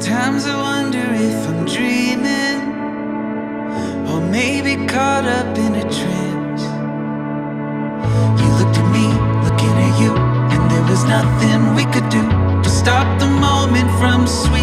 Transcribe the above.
Sometimes I wonder if I'm dreaming, or maybe caught up in a trance. You looked at me, looking at you, and there was nothing we could do to stop the moment from sweet.